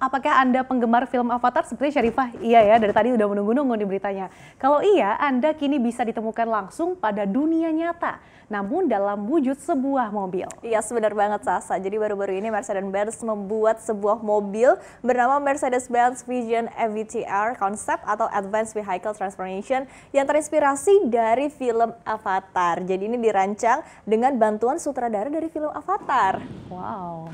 Apakah Anda penggemar film Avatar seperti Syarifah? Iya ya, dari tadi udah menunggu-nunggu di beritanya. Kalau iya, Anda kini bisa ditemukan langsung pada dunia nyata, namun dalam wujud sebuah mobil. Iya, sebenar banget Sasa. Jadi baru-baru ini Mercedes-Benz membuat sebuah mobil bernama Mercedes-Benz Vision EVTR Concept atau Advanced Vehicle Transformation yang terinspirasi dari film Avatar. Jadi ini dirancang dengan bantuan sutradara dari film Avatar. Wow.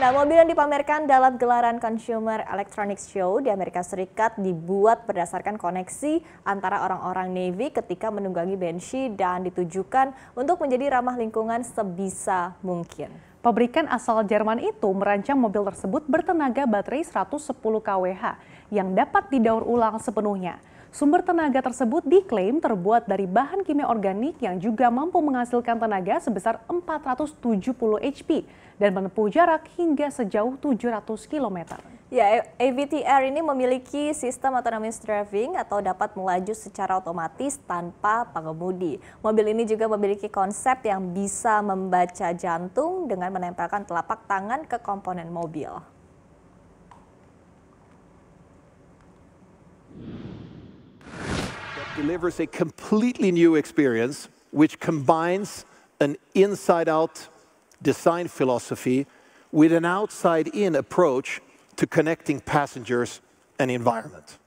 Nah, mobil yang dipamerkan dalam gelaran Consumer Electronics Show di Amerika Serikat dibuat berdasarkan koneksi antara orang-orang Navy ketika menunggangi Banshee dan ditujukan untuk menjadi ramah lingkungan sebisa mungkin. Pabrikan asal Jerman itu merancang mobil tersebut bertenaga baterai 110 kWh yang dapat didaur ulang sepenuhnya. Sumber tenaga tersebut diklaim terbuat dari bahan kimia organik yang juga mampu menghasilkan tenaga sebesar 470 HP dan menempuh jarak hingga sejauh 700 km. Ya, AVTR ini memiliki sistem autonomous driving atau dapat melaju secara otomatis tanpa pengemudi. Mobil ini juga memiliki konsep yang bisa membaca jantung dengan menempelkan telapak tangan ke komponen mobil. Delivers a completely new experience which combines an inside-out design philosophy with an outside-in approach to connecting passengers and environment.